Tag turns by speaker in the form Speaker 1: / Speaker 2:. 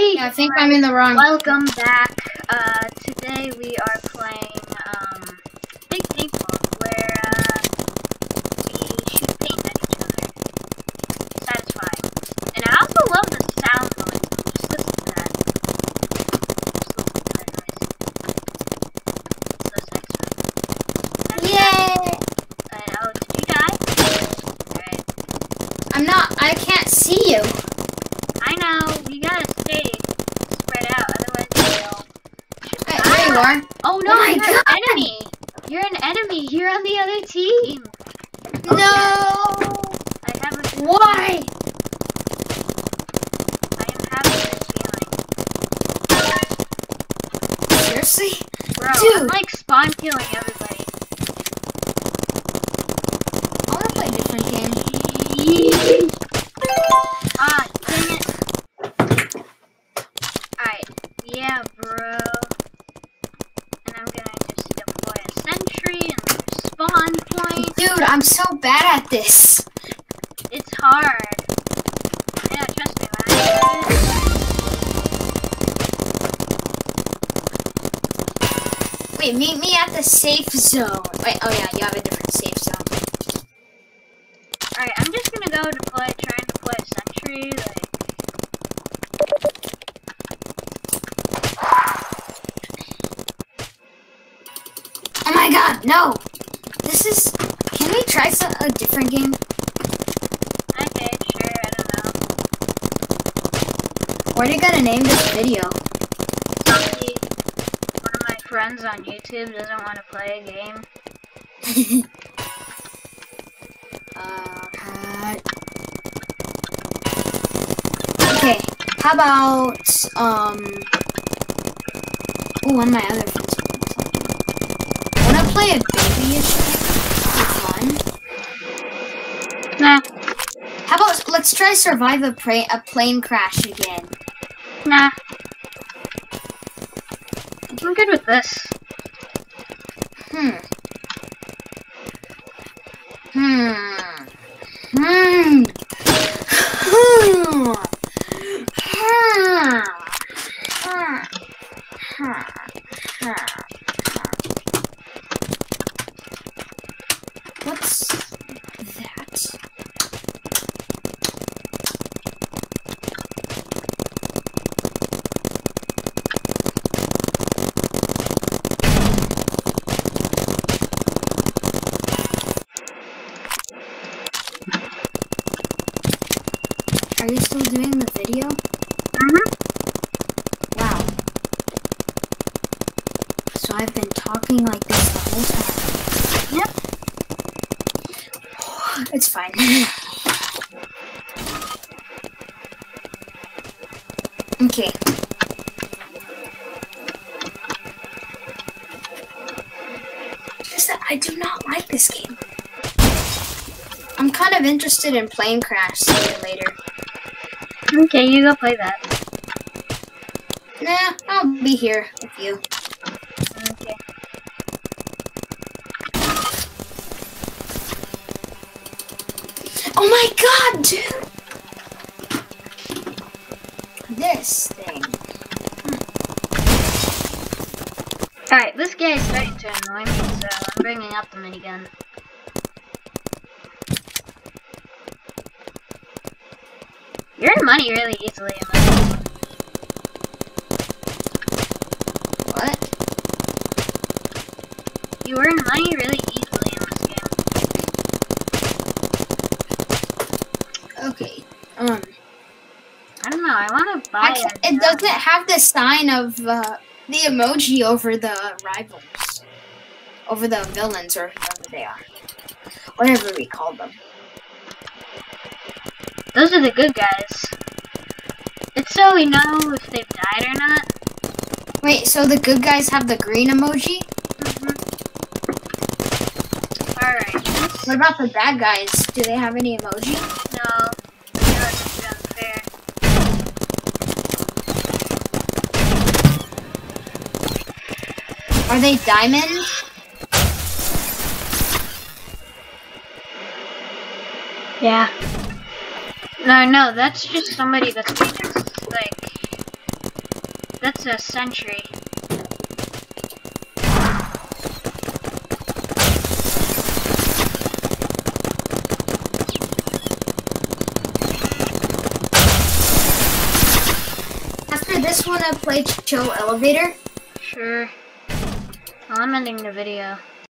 Speaker 1: Yeah, I think I'm in the wrong.
Speaker 2: Welcome back. Uh, today we are playing um, Big Paintball, where uh, we shoot paint at each other. Satisfying. And I also love the sound noise. Just listen to that. Just listen to that noise. Those extra.
Speaker 1: Yay!
Speaker 2: Uh, oh, did you die? Alright.
Speaker 1: I'm not. I can't see you.
Speaker 2: I know. We gotta stay spread out, otherwise we'll.
Speaker 1: Hey, there you are.
Speaker 2: Oh no,
Speaker 1: Oh my
Speaker 2: you're an enemy! You're an enemy! You're on the other team!
Speaker 1: No.
Speaker 2: I have a
Speaker 1: Why?
Speaker 2: I am having this feeling.
Speaker 1: Seriously?
Speaker 2: Bro, I'm
Speaker 1: Dude.
Speaker 2: like spawn killing everybody. I'm
Speaker 1: so bad at this.
Speaker 2: It's hard. Yeah, trust me, when I do it,
Speaker 1: Wait, meet me at the safe zone. Wait, oh yeah, you have a different safe zone.
Speaker 2: Alright, I'm just gonna go deploy, try and deploy a sentry, like,
Speaker 1: Oh my god, no! This is. Can we try some, a different game?
Speaker 2: okay, sure, I don't know.
Speaker 1: What are you gonna name this video?
Speaker 2: Somebody, one of my friends on YouTube doesn't want to play a game.
Speaker 1: uh, okay, how about, um. Oh, one of my other friends. Wanna play a babyish Let's try survive a, a plane crash again.
Speaker 2: Nah. I'm good with this.
Speaker 1: Hmm. Hmm. Hmm. Hmm. Hmm. Hmm. hmm. Are you still doing the video?
Speaker 2: Mm-hmm.
Speaker 1: Wow. So I've been talking like this the whole time.
Speaker 2: Yep.
Speaker 1: It's fine. okay. Just that I do not like this game. I'm kind of interested in plane crash later.
Speaker 2: Okay, you go play that.
Speaker 1: Nah, I'll be here with you.
Speaker 2: Okay.
Speaker 1: Oh my god, dude! This thing.
Speaker 2: Alright, this guy is starting to annoy me, so I'm bringing up the minigun. You earn money really easily in this game.
Speaker 1: What?
Speaker 2: You earn money really easily in this game.
Speaker 1: Okay. Um.
Speaker 2: I don't know, I want to buy
Speaker 1: I ca- it doesn't have the sign of uh, the emoji over the rivals, over the villains or whoever they are, whatever we call them.
Speaker 2: Those are the good guys. It's so we know if they've died or not.
Speaker 1: Wait, so the good guys have the green emoji? Mm-hmm.
Speaker 2: Alright, let's
Speaker 1: What about the bad guys? Do they have any emoji?
Speaker 2: No, unfair.
Speaker 1: Are they diamond?
Speaker 2: Yeah. No, no, that's just somebody that's. Like, That's a sentry.
Speaker 1: After this one, I play Chill Elevator.
Speaker 2: Sure. Well, I'm ending the video.